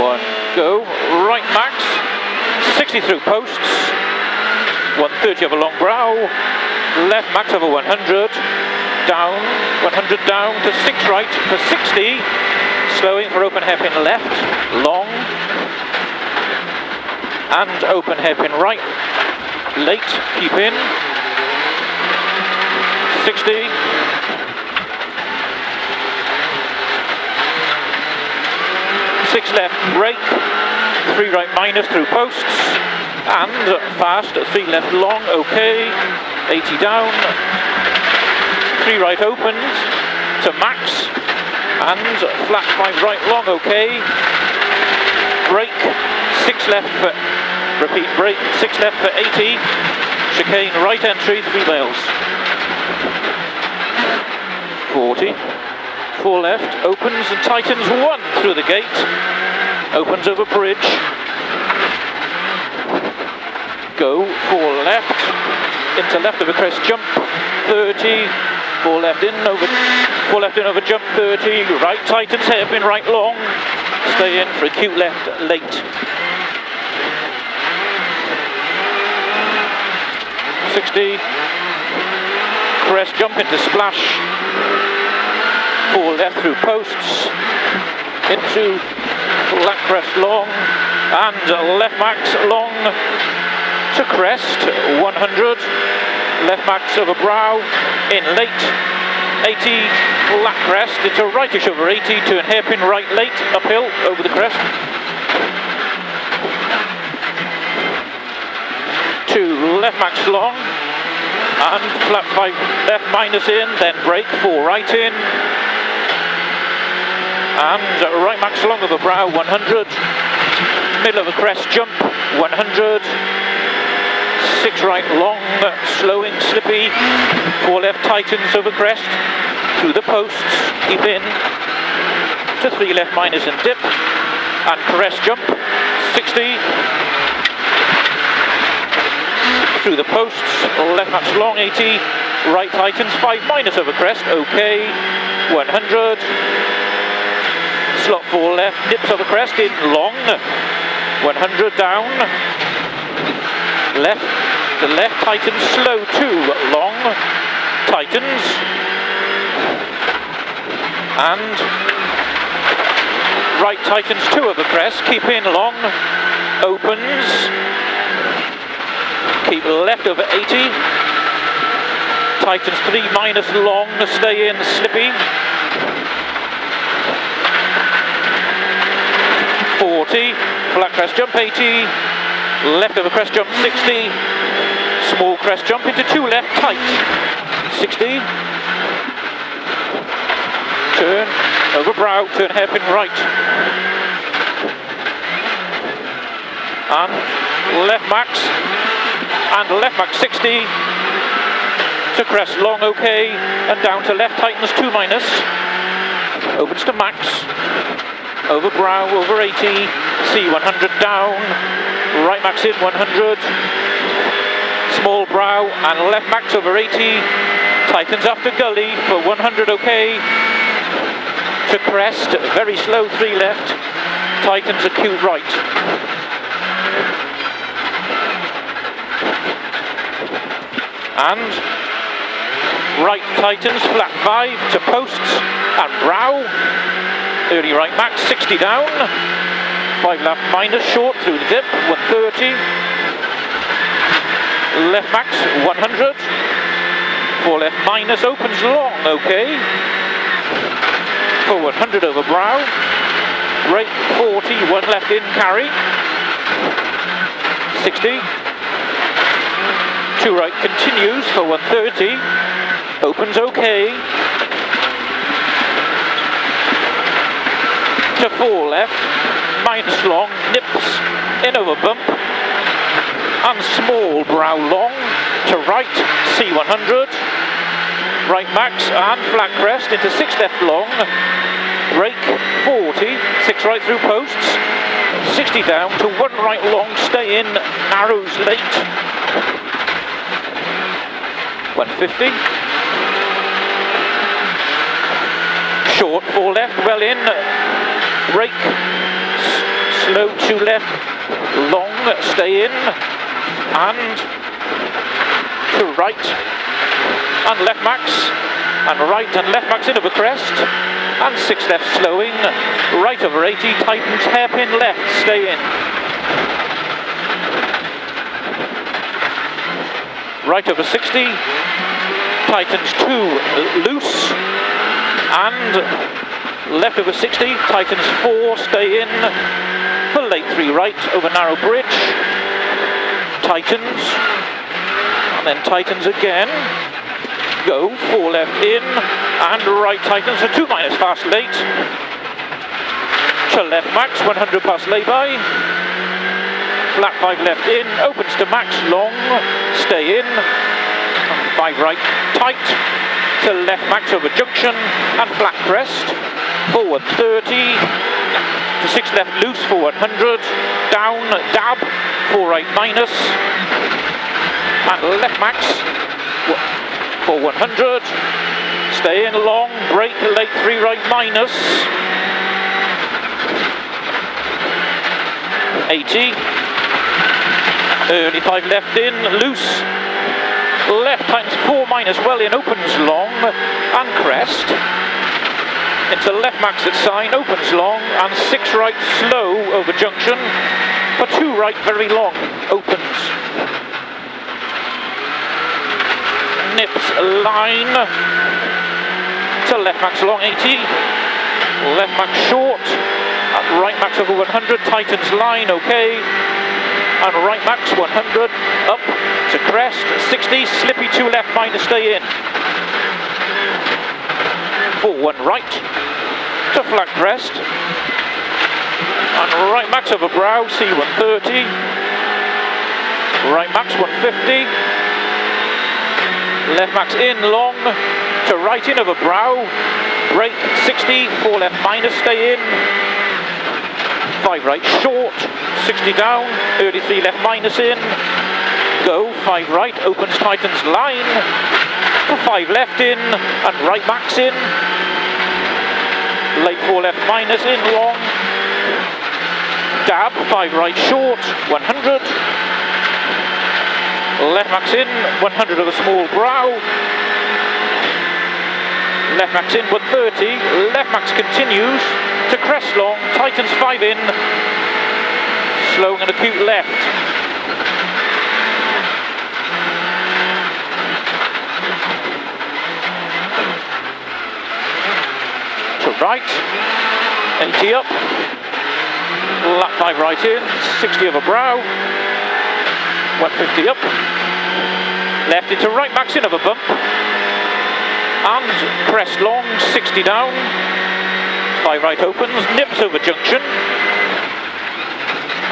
One, go. Right max. 60 through posts. 130 over long brow. Left max over 100. Down. 100 down to 6 right for 60. Slowing for open hairpin left. Long. And open hairpin right. Late. Keep in. 60. Six left, brake, three right minus through posts, and fast, three left long, okay, 80 down, three right opens to max, and flat five right long, okay, brake, six left for, repeat, brake, six left for 80, chicane right entry, three miles. 40. Four left, opens and tightens one through the gate. Opens over bridge. Go, four left, into left of a crest jump, 30. Four left in over, four left in over jump, 30. Right tightens, hairpin right long. Stay in for acute left, late. 60. Crest jump into splash, four left through posts, into crest long, and left max long to crest, 100, left max over brow, in late, 80, flat crest, into rightish over 80, to an hairpin right late, uphill, over the crest. Two left max long, and flat five left minus in, then brake, four right in, and uh, right max long of the brow 100 middle of the crest jump 100 six right long uh, slowing slippy. Four left tightens over crest. Through the posts keep in. To three left minus and dip. And crest jump 60 through the posts left max long 80 right tightens 5 minus over crest. Okay 100 slot four left, dips over crest in long, 100 down, left to left, tightens slow two, long, tightens, and right tightens two over crest, keep in long, opens, keep left over 80, tightens three minus long, stay in, slippy, 40, flat crest jump 80, left over crest jump 60, small crest jump into two left tight, 60, turn over brow, turn hairpin right, and left max, and left max 60, to crest long okay, and down to left tightens 2 minus, opens to max, over brow, over 80, C 100 down, right max in 100, small brow and left max over 80, tightens after gully for 100 okay, to crest, very slow 3 left, tightens acute right. And right tightens, flat 5 to posts and brow, early right max, 60 down, 5 left minus, short through the dip, 130, left max, 100, 4 left minus, opens long, okay, forward 100 over brow, right 40, 1 left in, carry, 60, 2 right continues for 130, opens okay, to four left, minus long, nips in over bump, and small brow long to right, C100, right max and flat crest into six left long, brake 40, six right through posts, 60 down to one right long, stay in, narrows late, 150, short, four left, well in, brake, slow two left, long, stay in, and to right, and left max, and right and left max in over crest, and six left slowing, right over 80, tightens hairpin left, stay in. Right over 60, tightens two loose, and left over 60, tightens 4, stay in, 3 right over narrow bridge, tightens, and then tightens again, go, 4 left in, and right tightens, a 2 minus fast late, to left max, 100 past lay-by, flat 5 left in, opens to max, long, stay in, 5 right, tight, to left max over junction, and flat crest, forward 30, to 6 left loose for 100, down, dab, 4 right minus, and left max for 100, stay in long, brake, late 3 right minus, 80, early 5 left in, loose, left times 4 minus, well in, opens long, and crest, into left max at sign, opens long, and six right slow over junction, for two right very long, opens. Nips line, to left max long 80, left max short, right max over 100, tightens line, okay, and right max 100, up to crest, 60, slippy two left, minus stay in. Four one right, to flat crest. And right max over brow, C130. Right max 150. Left max in long to right in over brow. Brake 60, 4 left minus, stay in. 5 right short, 60 down, 33 left minus in. Go, 5 right, opens tightens line. For 5 left in, and right max in late four left minus in long, dab, five right short, 100, left max in, 100 of a small brow, left max in 130, left max continues to crest long, tightens five in, slow and acute left. Right, 80 up, lap 5 right in, 60 over brow, 150 up, left into right max in of a bump, and crest long, 60 down, 5 right opens, nips over junction,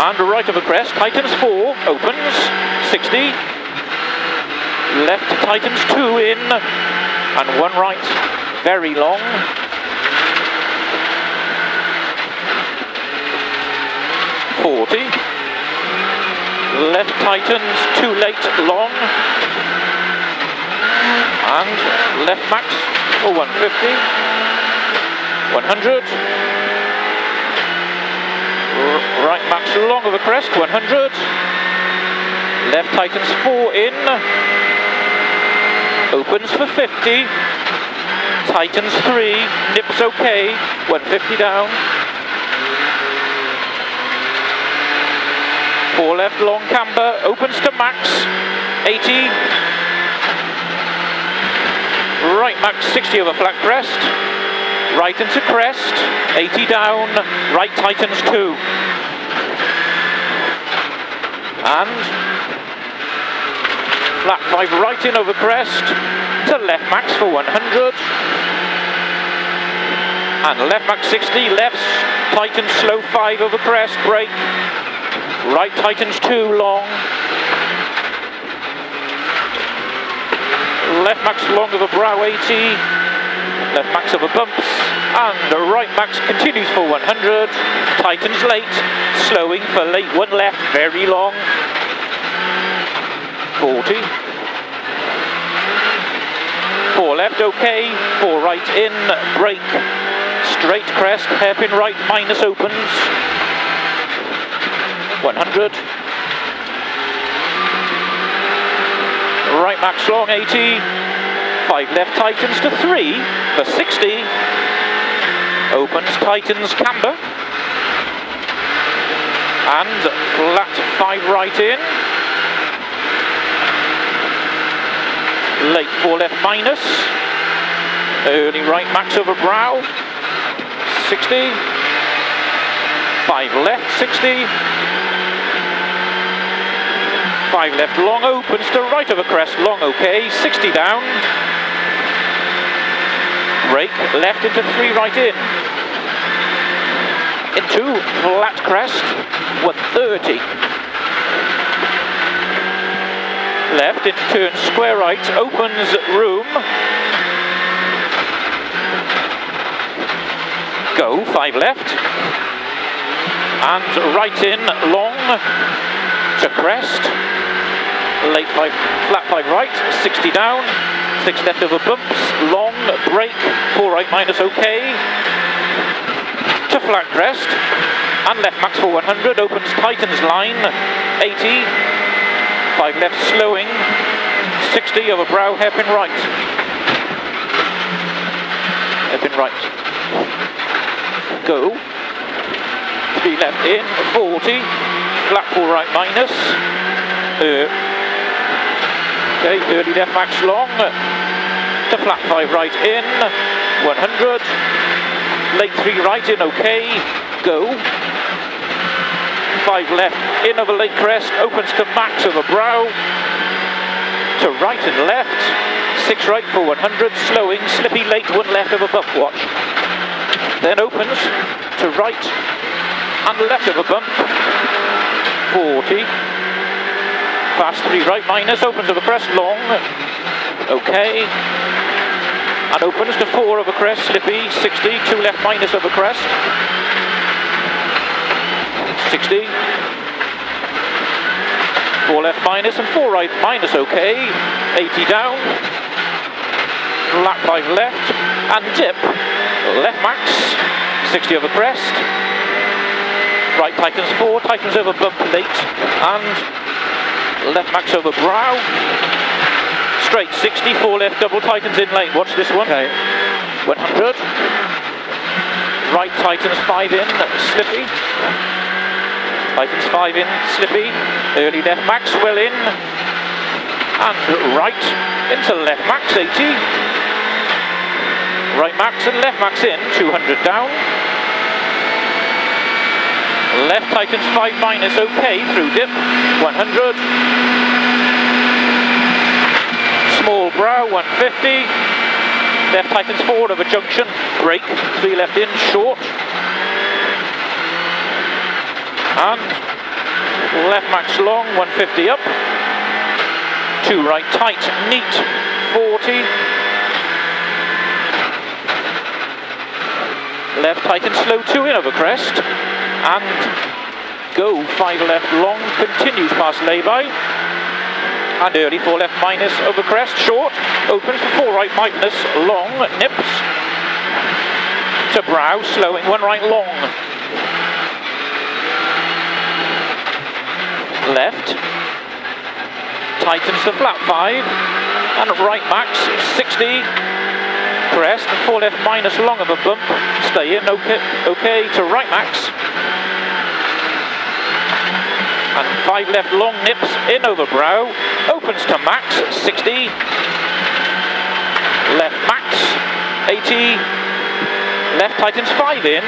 and right over crest, tightens 4, opens, 60, left tightens 2 in, and 1 right, very long, 40. Left tightens, too late, long. And left max for 150. 100. right max long of the crest, 100. Left tightens 4 in. Opens for 50. Tightens 3. Nips okay. 150 down. Four left, long camber, opens to max, 80. Right max, 60 over flat crest. Right into crest, 80 down, right tightens 2. And flat 5 right in over crest, to left max for 100. And left max 60, lefts, tightens slow 5 over crest, brake. Right tightens too long. Left max long of a brow 80. Left max of a bumps. And the right max continues for 100. Tightens late. Slowing for late one left. Very long. 40. Four left, okay. Four right in, brake. Straight crest, hairpin right, minus opens. 100. Right max long 80. 5 left tightens to 3 for 60. Opens, tightens, camber. And flat 5 right in. Late 4 left minus. Early right max over brow. 60. 5 left 60. 5 left long opens to right of a crest, long okay, 60 down. Brake left into 3 right in. Into flat crest, 130. Left into turn square right, opens room. Go, 5 left. And right in, long to crest late five, flat five right, 60 down, six left over bumps, long, brake, four right minus okay, to flat crest, and left max for 100, opens tightens line, 80, five left slowing, 60 over brow, hairpin right, hairpin right, go, three left in, 40, flat four right minus, uh, Okay, early left max long to flat five right in, 100. Late three right in, okay, go. Five left in over late crest, opens to max over brow. To right and left, six right for 100, slowing, slippy late, one left of a buff watch. Then opens to right and left of a bump, 40 fast three right minus, opens over crest long, okay, and opens to four of over crest, slippy, 60, two left minus of over crest, 60, four left minus and four right minus, okay, 80 down, flat five left, and dip, left max, 60 of over crest, right tightens four, tightens over bump late, and left max over brow. Straight 64 left double tightens in lane. Watch this one. Okay. 100. Right tightens 5 in, slippy. tightens 5 in, slippy. Early left max well in. And right into left max 80. Right max and left max in, 200 down. Left tightens 5 minus, okay, through dip, 100. Small brow, 150. Left tightens 4 of a junction, brake, 3 left in, short. And left max long, 150 up. 2 right tight, neat, 40. Left tight and slow, 2 in over crest and go five left long continues past lay-by and early four left minus over crest short opens for four right minus long nips. To brow slowing one right long. Left. Tightens the flat five. And right max 60 crest four left minus long of a bump. Stay in okay okay to right max and five left long nips in over brow, opens to max, 60, left max, 80, left tightens five in,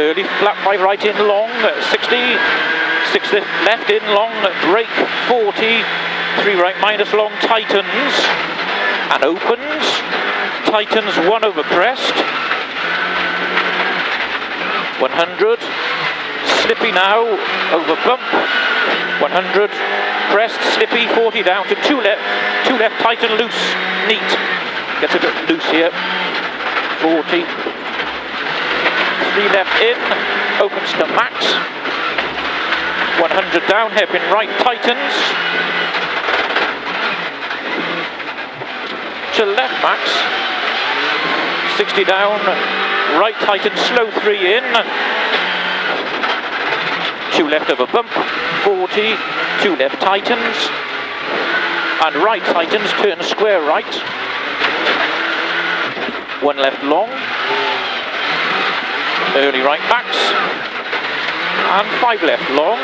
early flat five right in long, 60, six left in long, brake, 40, three right minus long tightens, and opens, tightens one over crest, 100, slippy now, over bump, 100, crest, slippy, 40 down to two left, two left, tight and loose, neat. Gets a bit loose here, 40. Three left in, opens to max. 100 down, hairpin right, tightens. To left max. 60 down, right tighten, slow three in two left over bump, 40, two left tightens, and right tightens, turn square right, one left long, early right backs, and five left long,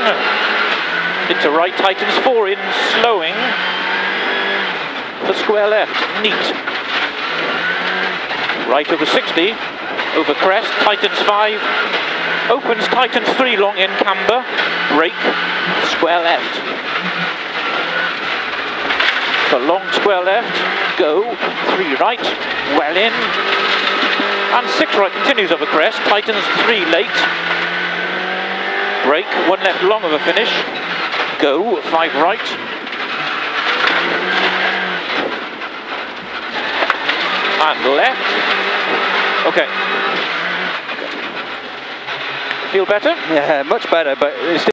into right tightens, four in, slowing, the square left, neat, right over 60, over crest, tightens five, opens, tightens three long in camber, brake, square left. For long square left, go, three right, well in, and six right continues over crest, tightens three late, brake, one left long of a finish, go, five right, and left, okay. Feel better? Yeah, much better, but it's